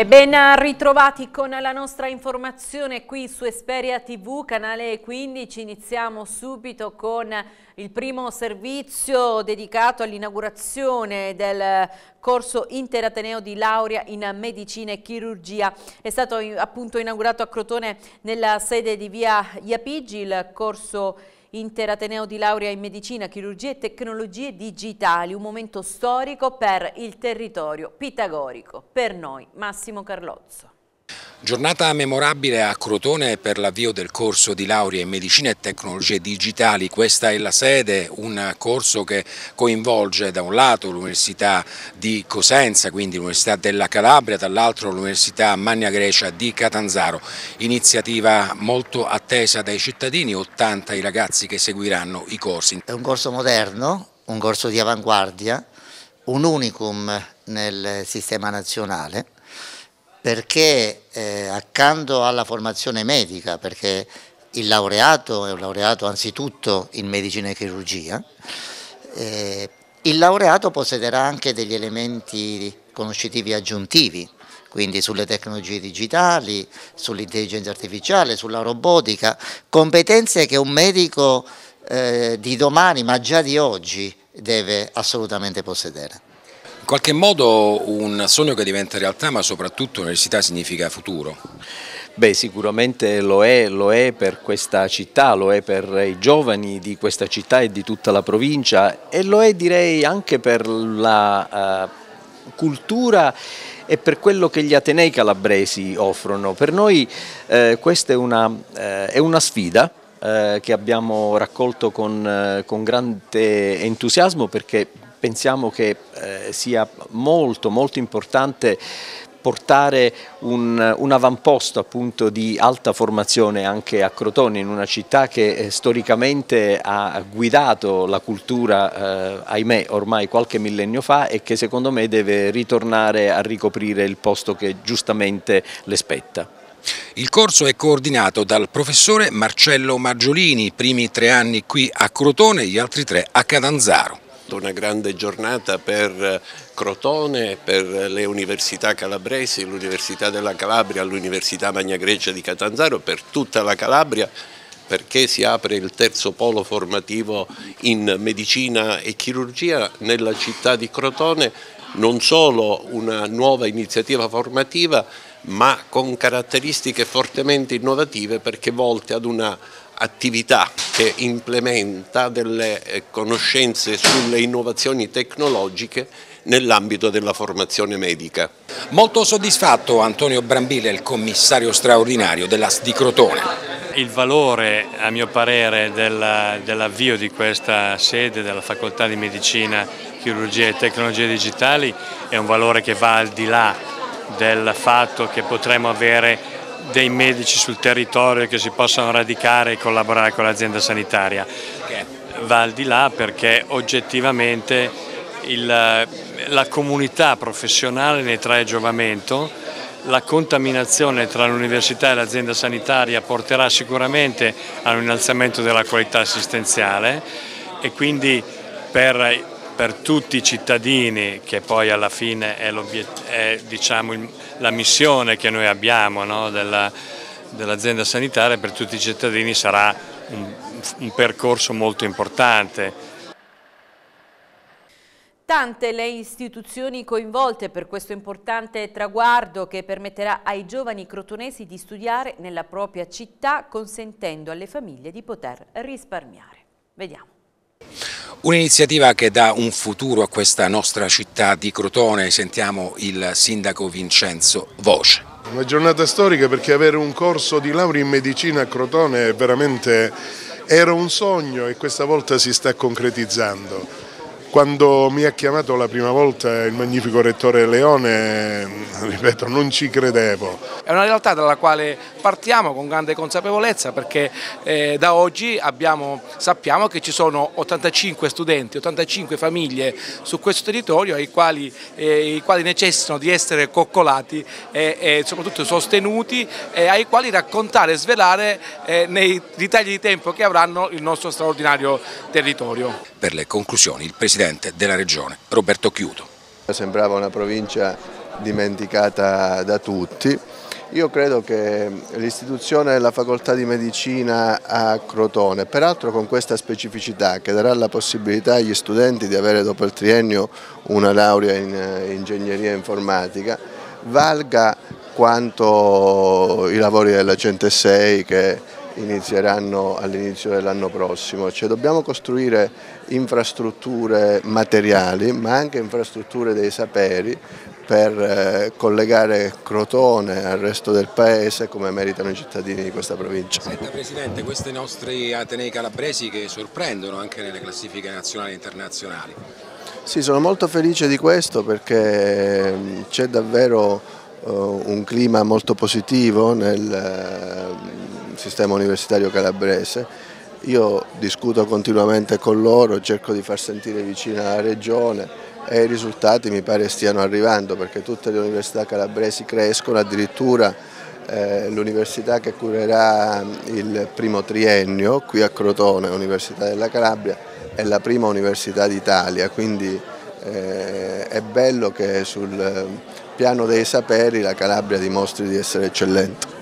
E ben ritrovati con la nostra informazione qui su Esperia TV, canale 15. Iniziamo subito con il primo servizio dedicato all'inaugurazione del corso interateneo di laurea in medicina e chirurgia. È stato appunto inaugurato a Crotone nella sede di via Iapigi il corso interateneo di laurea in medicina, chirurgia e tecnologie digitali, un momento storico per il territorio pitagorico. Per noi Massimo Carlozzo. Giornata memorabile a Crotone per l'avvio del corso di laurea in medicina e tecnologie digitali. Questa è la sede, un corso che coinvolge da un lato l'Università di Cosenza, quindi l'Università della Calabria, dall'altro l'Università Magna Grecia di Catanzaro. Iniziativa molto attesa dai cittadini, 80 i ragazzi che seguiranno i corsi. È un corso moderno, un corso di avanguardia, un unicum nel sistema nazionale perché eh, accanto alla formazione medica, perché il laureato è un laureato anzitutto in medicina e chirurgia, eh, il laureato possederà anche degli elementi conoscitivi aggiuntivi, quindi sulle tecnologie digitali, sull'intelligenza artificiale, sulla robotica, competenze che un medico eh, di domani, ma già di oggi, deve assolutamente possedere. In qualche modo un sogno che diventa realtà, ma soprattutto università significa futuro. Beh, sicuramente lo è, lo è per questa città, lo è per i giovani di questa città e di tutta la provincia e lo è direi anche per la uh, cultura e per quello che gli Atenei calabresi offrono. Per noi eh, questa è una, eh, è una sfida eh, che abbiamo raccolto con, eh, con grande entusiasmo perché pensiamo che eh, sia molto molto importante portare un, un, avamposto appunto di alta formazione anche a Crotone, in una città che eh, storicamente ha guidato la cultura, eh, ahimè, ormai qualche millennio fa e che secondo me deve ritornare a ricoprire il posto che giustamente le spetta. Il corso è coordinato dal professore Marcello Maggiolini, primi tre anni qui a Crotone, gli altri tre a Catanzaro una grande giornata per Crotone, per le università calabresi, l'Università della Calabria, l'Università Magna Grecia di Catanzaro, per tutta la Calabria perché si apre il terzo polo formativo in medicina e chirurgia nella città di Crotone, non solo una nuova iniziativa formativa ma con caratteristiche fortemente innovative perché volte ad una attività che implementa delle eh, conoscenze sulle innovazioni tecnologiche nell'ambito della formazione medica. Molto soddisfatto Antonio Brambile, il commissario straordinario dell'AS di Crotone. Il valore, a mio parere, dell'avvio di questa sede della Facoltà di Medicina, Chirurgia e Tecnologie Digitali è un valore che va al di là del fatto che potremo avere dei medici sul territorio che si possano radicare e collaborare con l'azienda sanitaria. Va al di là perché oggettivamente il, la comunità professionale ne trae giovamento, la contaminazione tra l'università e l'azienda sanitaria porterà sicuramente a un innalzamento della qualità assistenziale e quindi per, per tutti i cittadini, che poi alla fine è, è diciamo, la missione che noi abbiamo no, dell'azienda dell sanitaria per tutti i cittadini sarà un, un percorso molto importante. Tante le istituzioni coinvolte per questo importante traguardo che permetterà ai giovani crotonesi di studiare nella propria città consentendo alle famiglie di poter risparmiare. Vediamo. Un'iniziativa che dà un futuro a questa nostra città di Crotone, sentiamo il sindaco Vincenzo Voce. Una giornata storica perché avere un corso di laurea in medicina a Crotone veramente era un sogno e questa volta si sta concretizzando. Quando mi ha chiamato la prima volta il magnifico rettore Leone, ripeto, non ci credevo. È una realtà dalla quale partiamo con grande consapevolezza perché eh, da oggi abbiamo, sappiamo che ci sono 85 studenti, 85 famiglie su questo territorio i quali, eh, i quali necessitano di essere coccolati e, e soprattutto sostenuti e ai quali raccontare e svelare eh, nei ritagli di tempo che avranno il nostro straordinario territorio. Per le conclusioni il Presidente della Regione Roberto Chiuto. Sembrava una provincia dimenticata da tutti. Io credo che l'istituzione della facoltà di medicina a Crotone, peraltro con questa specificità che darà la possibilità agli studenti di avere dopo il triennio una laurea in eh, ingegneria informatica, valga quanto i lavori della 106 che inizieranno all'inizio dell'anno prossimo, cioè dobbiamo costruire infrastrutture materiali ma anche infrastrutture dei saperi per eh, collegare Crotone al resto del paese come meritano i cittadini di questa provincia. Senta Presidente, questi nostri Atenei calabresi che sorprendono anche nelle classifiche nazionali e internazionali. Sì, sono molto felice di questo perché c'è davvero un clima molto positivo nel uh, sistema universitario calabrese. Io discuto continuamente con loro, cerco di far sentire vicina la regione e i risultati mi pare stiano arrivando perché tutte le università calabresi crescono, addirittura eh, l'università che curerà il primo triennio qui a Crotone, Università della Calabria, è la prima università d'Italia, quindi eh, è bello che sul piano dei saperi la Calabria dimostri di essere eccellente.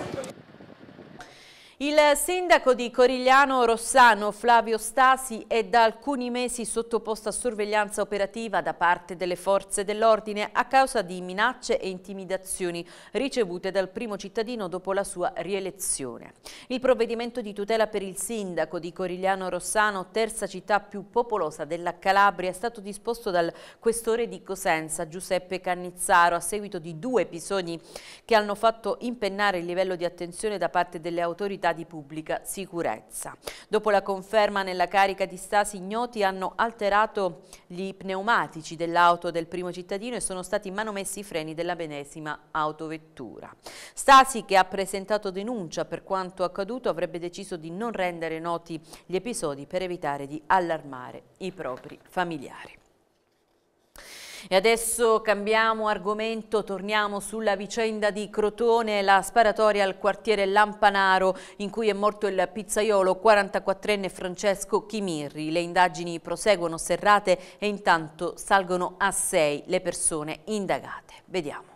Il sindaco di Corigliano Rossano, Flavio Stasi, è da alcuni mesi sottoposto a sorveglianza operativa da parte delle forze dell'ordine a causa di minacce e intimidazioni ricevute dal primo cittadino dopo la sua rielezione. Il provvedimento di tutela per il sindaco di Corigliano Rossano, terza città più popolosa della Calabria, è stato disposto dal questore di Cosenza, Giuseppe Cannizzaro, a seguito di due episodi che hanno fatto impennare il livello di attenzione da parte delle autorità autorità di pubblica sicurezza. Dopo la conferma nella carica di Stasi ignoti hanno alterato gli pneumatici dell'auto del primo cittadino e sono stati manomessi i freni della benesima autovettura. Stasi che ha presentato denuncia per quanto accaduto avrebbe deciso di non rendere noti gli episodi per evitare di allarmare i propri familiari. E adesso cambiamo argomento, torniamo sulla vicenda di Crotone, la sparatoria al quartiere Lampanaro in cui è morto il pizzaiolo 44enne Francesco Chimirri. Le indagini proseguono serrate e intanto salgono a sei le persone indagate. Vediamo.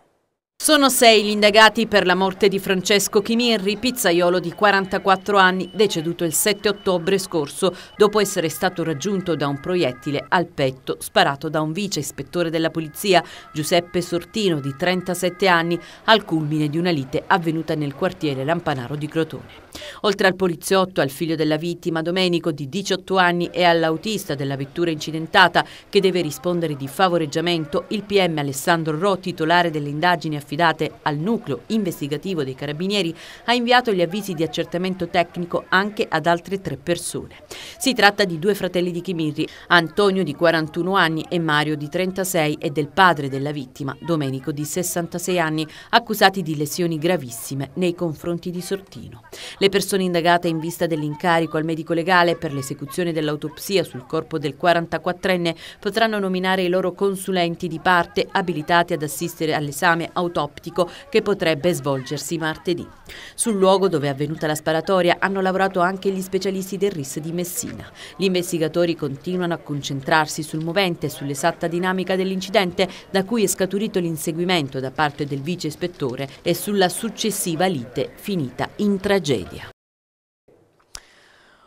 Sono sei gli indagati per la morte di Francesco Chimirri, pizzaiolo di 44 anni, deceduto il 7 ottobre scorso dopo essere stato raggiunto da un proiettile al petto sparato da un vice ispettore della polizia, Giuseppe Sortino, di 37 anni, al culmine di una lite avvenuta nel quartiere Lampanaro di Crotone. Oltre al poliziotto, al figlio della vittima, Domenico, di 18 anni, e all'autista della vettura incidentata, che deve rispondere di favoreggiamento, il PM Alessandro Ro, titolare delle indagini affidate al nucleo investigativo dei carabinieri, ha inviato gli avvisi di accertamento tecnico anche ad altre tre persone. Si tratta di due fratelli di Chimirri, Antonio di 41 anni e Mario di 36 e del padre della vittima, Domenico di 66 anni, accusati di lesioni gravissime nei confronti di Sortino. Le persone indagate in vista dell'incarico al medico legale per l'esecuzione dell'autopsia sul corpo del 44enne potranno nominare i loro consulenti di parte abilitati ad assistere all'esame autoptico che potrebbe svolgersi martedì. Sul luogo dove è avvenuta la sparatoria hanno lavorato anche gli specialisti del RIS di Messina. Gli investigatori continuano a concentrarsi sul movente e sull'esatta dinamica dell'incidente da cui è scaturito l'inseguimento da parte del vice ispettore e sulla successiva lite finita in tragedia.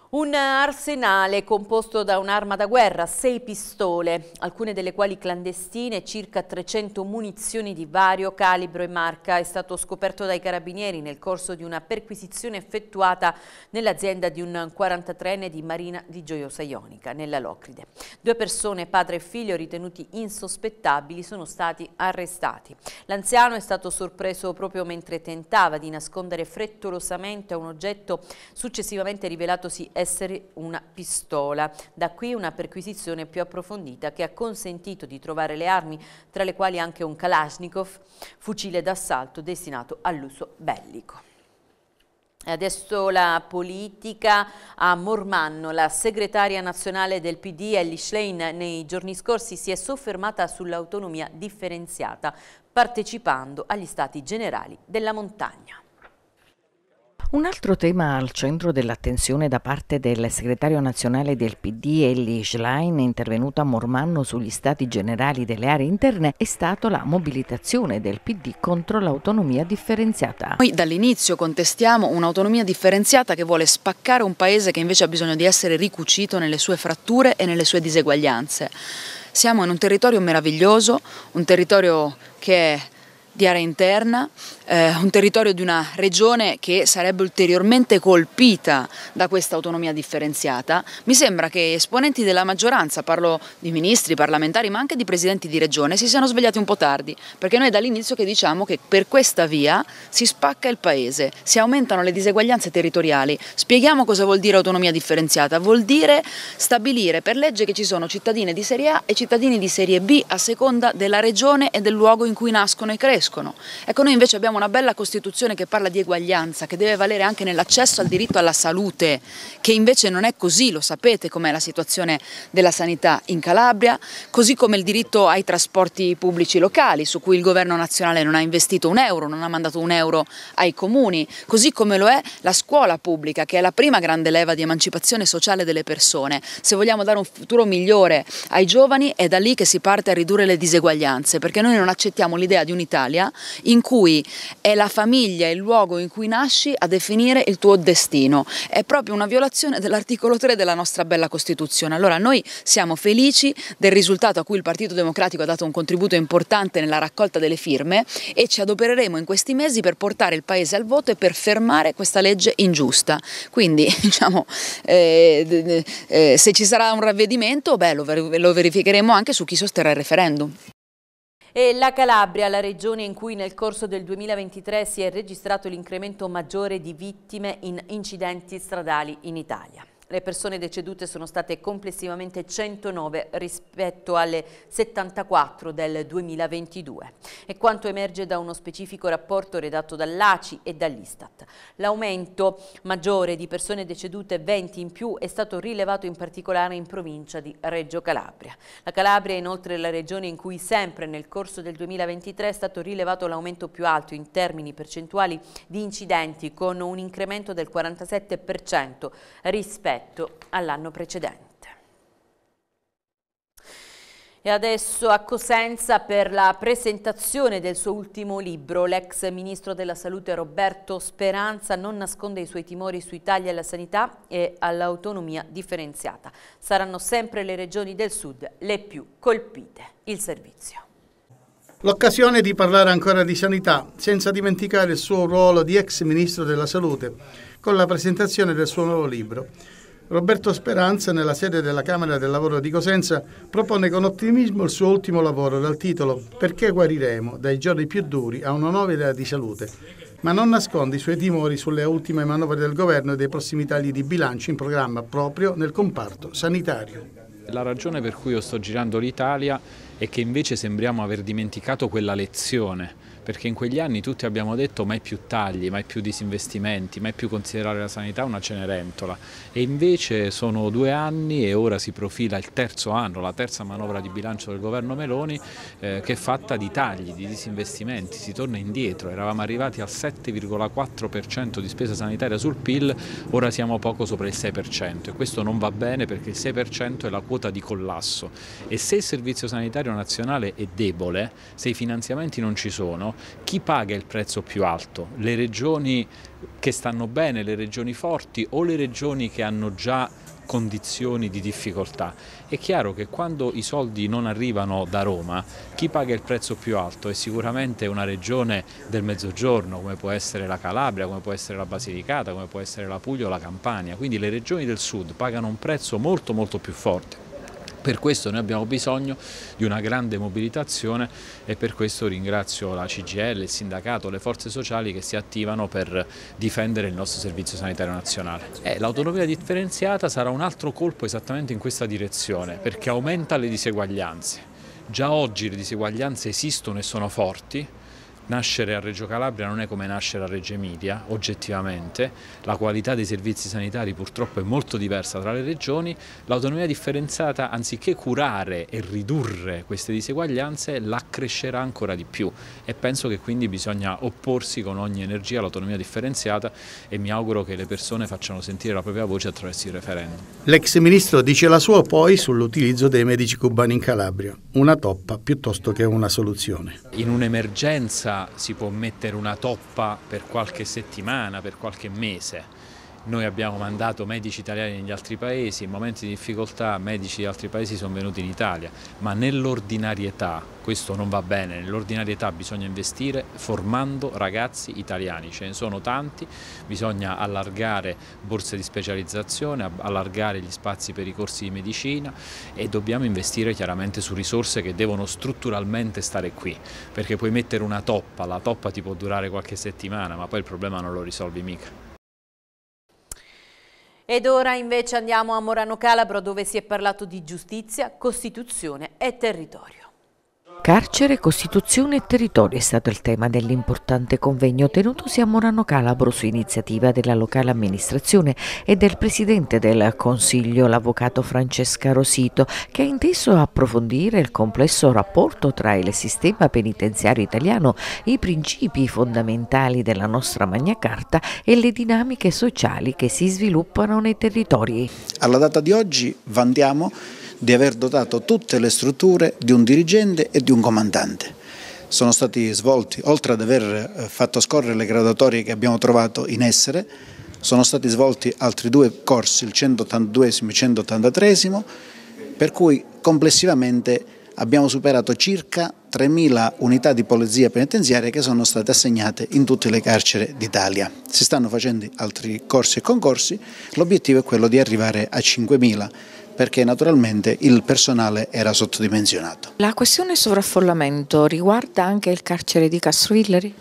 Un arsenale composto da un'arma da guerra, sei pistole, alcune delle quali clandestine, circa 300 munizioni di vario calibro e marca, è stato scoperto dai carabinieri nel corso di una perquisizione effettuata nell'azienda di un 43enne di Marina di Gioiosa Ionica, nella Locride. Due persone, padre e figlio, ritenuti insospettabili, sono stati arrestati. L'anziano è stato sorpreso proprio mentre tentava di nascondere frettolosamente un oggetto successivamente rivelatosi essere una pistola. Da qui una perquisizione più approfondita che ha consentito di trovare le armi, tra le quali anche un Kalashnikov, fucile d'assalto destinato all'uso bellico. Adesso la politica a Mormanno, la segretaria nazionale del PD Ellie Schlein nei giorni scorsi si è soffermata sull'autonomia differenziata partecipando agli stati generali della montagna. Un altro tema al centro dell'attenzione da parte del segretario nazionale del PD Elli Schlein, intervenuto a Mormanno sugli stati generali delle aree interne, è stato la mobilitazione del PD contro l'autonomia differenziata. Noi dall'inizio contestiamo un'autonomia differenziata che vuole spaccare un paese che invece ha bisogno di essere ricucito nelle sue fratture e nelle sue diseguaglianze. Siamo in un territorio meraviglioso, un territorio che è di area interna, eh, un territorio di una regione che sarebbe ulteriormente colpita da questa autonomia differenziata, mi sembra che esponenti della maggioranza, parlo di ministri, parlamentari, ma anche di presidenti di regione, si siano svegliati un po' tardi, perché noi è dall'inizio che diciamo che per questa via si spacca il paese, si aumentano le diseguaglianze territoriali. Spieghiamo cosa vuol dire autonomia differenziata, vuol dire stabilire per legge che ci sono cittadini di serie A e cittadini di serie B a seconda della regione e del luogo in cui nascono e crescono. Ecco, noi invece abbiamo una bella Costituzione che parla di eguaglianza, che deve valere anche nell'accesso al diritto alla salute, che invece non è così, lo sapete com'è la situazione della sanità in Calabria, così come il diritto ai trasporti pubblici locali, su cui il governo nazionale non ha investito un euro, non ha mandato un euro ai comuni, così come lo è la scuola pubblica, che è la prima grande leva di emancipazione sociale delle persone. Se vogliamo dare un futuro migliore ai giovani è da lì che si parte a ridurre le diseguaglianze, perché noi non accettiamo l'idea di un'Italia in cui è la famiglia, il luogo in cui nasci a definire il tuo destino. È proprio una violazione dell'articolo 3 della nostra bella Costituzione. Allora noi siamo felici del risultato a cui il Partito Democratico ha dato un contributo importante nella raccolta delle firme e ci adopereremo in questi mesi per portare il Paese al voto e per fermare questa legge ingiusta. Quindi diciamo, eh, eh, se ci sarà un ravvedimento, beh, lo, lo verificheremo anche su chi sosterrà il referendum. E la Calabria, la regione in cui nel corso del 2023 si è registrato l'incremento maggiore di vittime in incidenti stradali in Italia. Le persone decedute sono state complessivamente 109 rispetto alle 74 del 2022. È quanto emerge da uno specifico rapporto redatto dall'ACI e dall'Istat. L'aumento maggiore di persone decedute 20 in più è stato rilevato in particolare in provincia di Reggio Calabria. La Calabria è inoltre la regione in cui sempre nel corso del 2023 è stato rilevato l'aumento più alto in termini percentuali di incidenti con un incremento del 47% rispetto rispetto all'anno precedente. E adesso a Cosenza per la presentazione del suo ultimo libro, l'ex ministro della salute Roberto Speranza non nasconde i suoi timori sui tagli alla sanità e all'autonomia differenziata. Saranno sempre le regioni del sud le più colpite. Il servizio. L'occasione di parlare ancora di sanità, senza dimenticare il suo ruolo di ex ministro della salute, con la presentazione del suo nuovo libro. Roberto Speranza, nella sede della Camera del Lavoro di Cosenza, propone con ottimismo il suo ultimo lavoro dal titolo Perché guariremo? dai giorni più duri a una nuova idea di salute, ma non nasconde i suoi timori sulle ultime manovre del governo e dei prossimi tagli di bilancio in programma proprio nel comparto sanitario. La ragione per cui io sto girando l'Italia è che invece sembriamo aver dimenticato quella lezione perché in quegli anni tutti abbiamo detto mai più tagli, mai più disinvestimenti, mai più considerare la sanità una cenerentola. E invece sono due anni e ora si profila il terzo anno, la terza manovra di bilancio del governo Meloni eh, che è fatta di tagli, di disinvestimenti, si torna indietro, eravamo arrivati al 7,4% di spesa sanitaria sul PIL, ora siamo poco sopra il 6% e questo non va bene perché il 6% è la quota di collasso. E se il servizio sanitario nazionale è debole, se i finanziamenti non ci sono, chi paga il prezzo più alto? Le regioni che stanno bene, le regioni forti o le regioni che hanno già condizioni di difficoltà. È chiaro che quando i soldi non arrivano da Roma, chi paga il prezzo più alto è sicuramente una regione del mezzogiorno, come può essere la Calabria, come può essere la Basilicata, come può essere la Puglia o la Campania. Quindi le regioni del sud pagano un prezzo molto molto più forte. Per questo noi abbiamo bisogno di una grande mobilitazione e per questo ringrazio la CGL, il sindacato, le forze sociali che si attivano per difendere il nostro servizio sanitario nazionale. Eh, l'autonomia differenziata sarà un altro colpo esattamente in questa direzione perché aumenta le diseguaglianze. Già oggi le diseguaglianze esistono e sono forti, nascere a Reggio Calabria non è come nascere a Reggio Emilia, oggettivamente, la qualità dei servizi sanitari purtroppo è molto diversa tra le regioni, l'autonomia differenziata anziché curare e ridurre queste diseguaglianze l'accrescerà ancora di più e penso che quindi bisogna opporsi con ogni energia all'autonomia differenziata e mi auguro che le persone facciano sentire la propria voce attraverso il referendum. L'ex ministro dice la sua poi sull'utilizzo dei medici cubani in Calabria, una toppa piuttosto che una soluzione. In un'emergenza si può mettere una toppa per qualche settimana, per qualche mese. Noi abbiamo mandato medici italiani negli altri paesi, in momenti di difficoltà medici di altri paesi sono venuti in Italia, ma nell'ordinarietà, questo non va bene, nell'ordinarietà bisogna investire formando ragazzi italiani, ce ne sono tanti, bisogna allargare borse di specializzazione, allargare gli spazi per i corsi di medicina e dobbiamo investire chiaramente su risorse che devono strutturalmente stare qui, perché puoi mettere una toppa, la toppa ti può durare qualche settimana, ma poi il problema non lo risolvi mica. Ed ora invece andiamo a Morano Calabro dove si è parlato di giustizia, Costituzione e territorio. Carcere, Costituzione e territorio è stato il tema dell'importante convegno tenutosi a Morano Calabro su iniziativa della locale amministrazione e del Presidente del Consiglio, l'Avvocato Francesca Rosito, che ha inteso approfondire il complesso rapporto tra il sistema penitenziario italiano, i principi fondamentali della nostra Magna Carta e le dinamiche sociali che si sviluppano nei territori. Alla data di oggi vantiamo di aver dotato tutte le strutture di un dirigente e di un comandante. Sono stati svolti, oltre ad aver eh, fatto scorrere le graduatorie che abbiamo trovato in essere, sono stati svolti altri due corsi, il 182 e il 183, per cui complessivamente abbiamo superato circa 3.000 unità di polizia penitenziaria che sono state assegnate in tutte le carceri d'Italia. Si stanno facendo altri corsi e concorsi, l'obiettivo è quello di arrivare a 5.000 perché naturalmente il personale era sottodimensionato. La questione sovraffollamento riguarda anche il carcere di Castrovillari?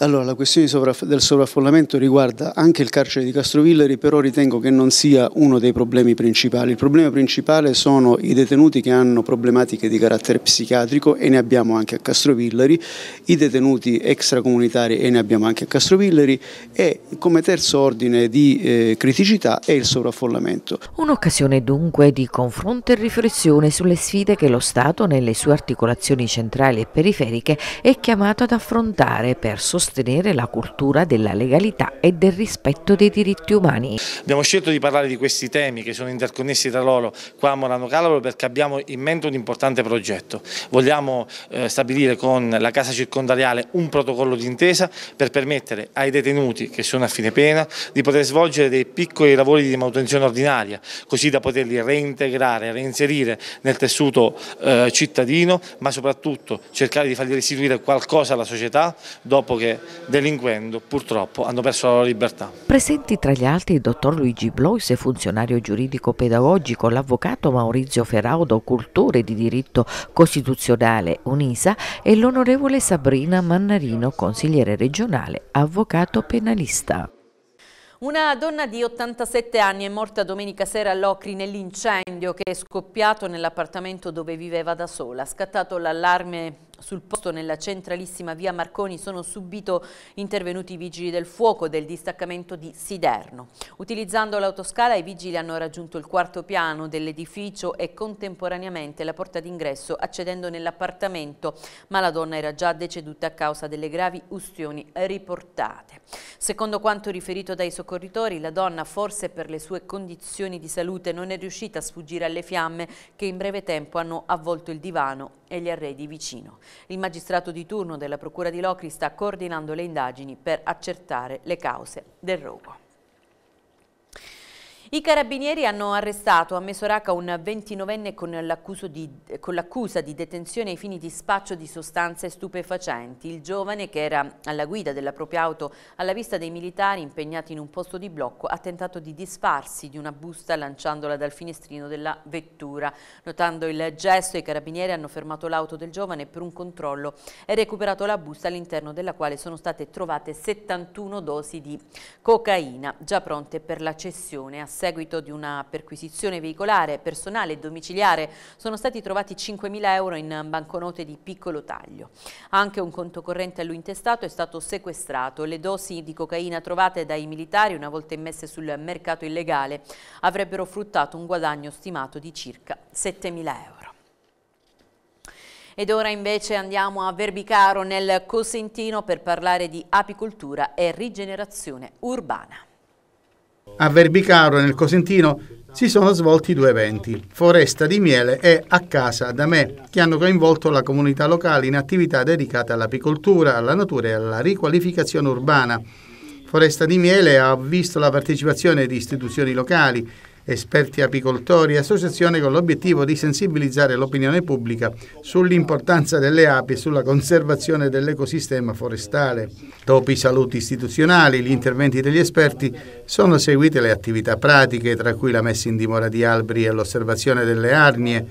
Allora, la questione del sovraffollamento riguarda anche il carcere di Castrovilleri, però ritengo che non sia uno dei problemi principali. Il problema principale sono i detenuti che hanno problematiche di carattere psichiatrico e ne abbiamo anche a Castrovilleri, i detenuti extracomunitari e ne abbiamo anche a Castrovilleri e come terzo ordine di eh, criticità è il sovraffollamento. Un'occasione dunque di confronto e riflessione sulle sfide che lo Stato nelle sue articolazioni centrali e periferiche è chiamato ad affrontare per sostenere sostenere la cultura della legalità e del rispetto dei diritti umani. Abbiamo scelto di parlare di questi temi che sono interconnessi tra loro qua a Morano Calabro perché abbiamo in mente un importante progetto. Vogliamo eh, stabilire con la Casa Circondariale un protocollo d'intesa per permettere ai detenuti che sono a fine pena di poter svolgere dei piccoli lavori di manutenzione ordinaria, così da poterli reintegrare, reinserire nel tessuto eh, cittadino, ma soprattutto cercare di fargli restituire qualcosa alla società dopo che delinquendo purtroppo hanno perso la loro libertà. Presenti tra gli altri il dottor Luigi Blois, funzionario giuridico pedagogico, l'avvocato Maurizio Feraudo, cultore di diritto costituzionale UNISA e l'onorevole Sabrina Mannarino, consigliere regionale, avvocato penalista. Una donna di 87 anni è morta domenica sera a Locri nell'incendio che è scoppiato nell'appartamento dove viveva da sola. Ha scattato l'allarme sul posto nella centralissima via Marconi sono subito intervenuti i vigili del fuoco del distaccamento di Siderno. Utilizzando l'autoscala i vigili hanno raggiunto il quarto piano dell'edificio e contemporaneamente la porta d'ingresso accedendo nell'appartamento, ma la donna era già deceduta a causa delle gravi ustioni riportate. Secondo quanto riferito dai soccorritori, la donna forse per le sue condizioni di salute non è riuscita a sfuggire alle fiamme che in breve tempo hanno avvolto il divano e gli arredi vicino. Il magistrato di turno della Procura di Locri sta coordinando le indagini per accertare le cause del rogo. I carabinieri hanno arrestato a Mesoraca un 29enne con l'accusa di, di, detenzione ai fini di spaccio di sostanze stupefacenti. Il giovane, che era alla guida della propria auto alla vista dei militari impegnati in un posto di blocco, ha tentato di disfarsi di una busta lanciandola dal finestrino della vettura. Notando il gesto, i carabinieri hanno fermato l'auto del giovane per un controllo e recuperato la busta all'interno della quale sono state trovate 71 dosi di cocaina, già pronte per la cessione a seguito di una perquisizione veicolare, personale e domiciliare sono stati trovati 5.000 euro in banconote di piccolo taglio. Anche un conto corrente a lui intestato è stato sequestrato. Le dosi di cocaina trovate dai militari una volta immesse sul mercato illegale avrebbero fruttato un guadagno stimato di circa 7.000 euro. Ed ora invece andiamo a Verbicaro nel Cosentino per parlare di apicoltura e rigenerazione urbana. A Verbicaro nel Cosentino si sono svolti due eventi, Foresta di Miele e A Casa da me, che hanno coinvolto la comunità locale in attività dedicate all'apicoltura, alla natura e alla riqualificazione urbana. Foresta di Miele ha visto la partecipazione di istituzioni locali, esperti apicoltori e associazioni con l'obiettivo di sensibilizzare l'opinione pubblica sull'importanza delle api e sulla conservazione dell'ecosistema forestale. Dopo i saluti istituzionali, gli interventi degli esperti, sono seguite le attività pratiche, tra cui la messa in dimora di alberi e l'osservazione delle arnie,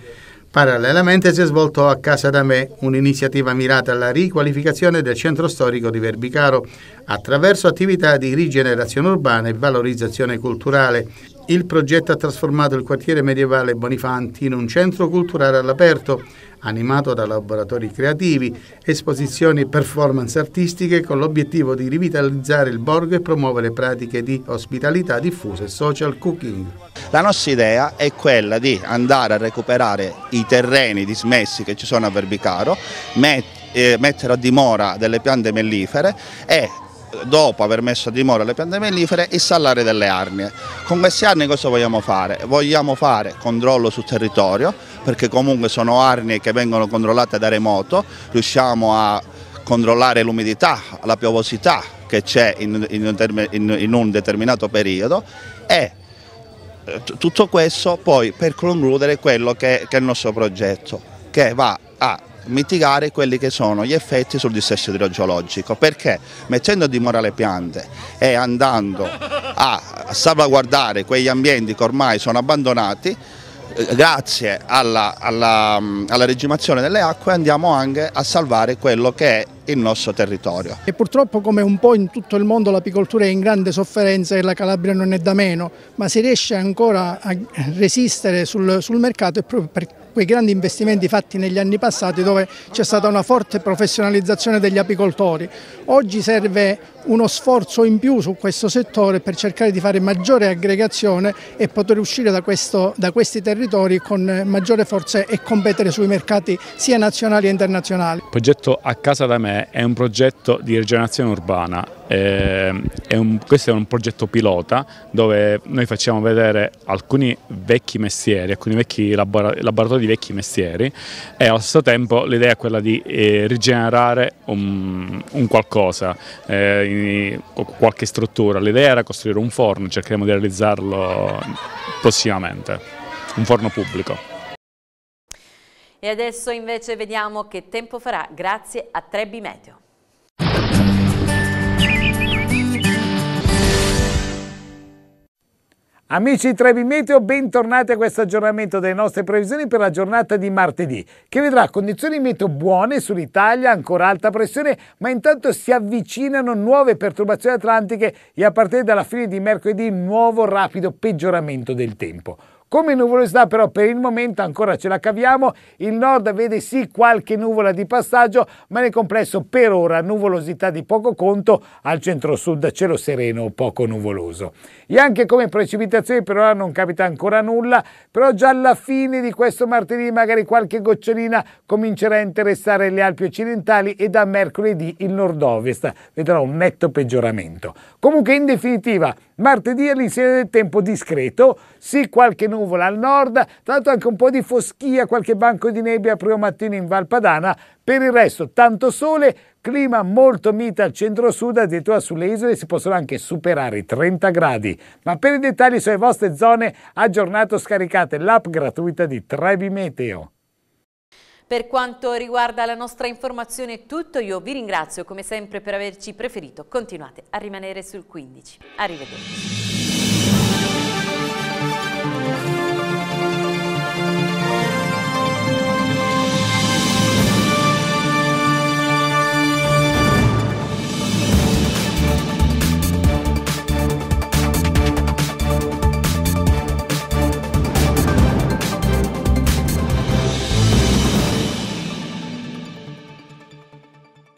Parallelamente si è svolto a Casa da me un'iniziativa mirata alla riqualificazione del centro storico di Verbicaro attraverso attività di rigenerazione urbana e valorizzazione culturale. Il progetto ha trasformato il quartiere medievale Bonifanti in un centro culturale all'aperto, animato da laboratori creativi, esposizioni e performance artistiche con l'obiettivo di rivitalizzare il borgo e promuovere pratiche di ospitalità diffuse e social cooking. La nostra idea è quella di andare a recuperare i terreni dismessi che ci sono a Verbicaro, eh, mettere a dimora delle piante mellifere e dopo aver messo a dimora le piante mellifere, installare delle arnie. Con queste arnie cosa vogliamo fare? Vogliamo fare controllo sul territorio, perché comunque sono arnie che vengono controllate da remoto, riusciamo a controllare l'umidità, la piovosità che c'è in, in, in, un determinato periodo e eh, tutto questo poi per concludere quello che, che è il nostro progetto, che va a mitigare quelli che sono gli effetti sul dissesto idrogeologico, perché mettendo a dimora le piante e andando a salvaguardare quegli ambienti che ormai sono abbandonati, eh, grazie alla, alla, alla regimazione delle acque andiamo anche a salvare quello che è il nostro territorio. E purtroppo come un po' in tutto il mondo l'apicoltura è in grande sofferenza e la Calabria non è da meno, ma si riesce ancora a resistere sul, sul mercato e proprio per quei grandi investimenti fatti negli anni passati dove c'è stata una forte professionalizzazione degli apicoltori. Oggi serve uno sforzo in più su questo settore per cercare di fare maggiore aggregazione e poter uscire da, questo, da questi territori con maggiore forza e competere sui mercati sia nazionali che internazionali. Il progetto A Casa da me è un progetto di rigenerazione urbana eh, un, questo è un progetto pilota dove noi facciamo vedere alcuni vecchi mestieri, alcuni vecchi laboratori di vecchi mestieri e allo stesso tempo l'idea è quella di eh, rigenerare un, un qualcosa, eh, qualche struttura. L'idea era costruire un forno, cercheremo di realizzarlo prossimamente, un forno pubblico. E adesso invece vediamo che tempo farà grazie a Trebbi Meteo. Amici di Trevi Meteo, bentornati a questo aggiornamento delle nostre previsioni per la giornata di martedì, che vedrà condizioni meteo buone sull'Italia, ancora alta pressione, ma intanto si avvicinano nuove perturbazioni atlantiche e a partire dalla fine di mercoledì nuovo rapido peggioramento del tempo. Come nuvolosità però per il momento ancora ce la caviamo, il nord vede sì qualche nuvola di passaggio, ma nel complesso per ora nuvolosità di poco conto, al centro-sud cielo sereno poco nuvoloso. E anche come precipitazioni per ora non capita ancora nulla, però già alla fine di questo martedì magari qualche gocciolina comincerà a interessare le Alpi occidentali e da mercoledì il nord-ovest vedrà un netto peggioramento. Comunque in definitiva martedì all'insieme del tempo discreto, sì qualche nuvola al nord, l'altro anche un po' di foschia, qualche banco di nebbia primo mattino in Valpadana, per il resto tanto sole, clima molto mite al centro-sud, addirittura sulle isole si possono anche superare i 30 gradi. Ma per i dettagli sulle vostre zone, aggiornato scaricate l'app gratuita di Trebi Meteo. Per quanto riguarda la nostra informazione è tutto, io vi ringrazio come sempre per averci preferito, continuate a rimanere sul 15. Arrivederci.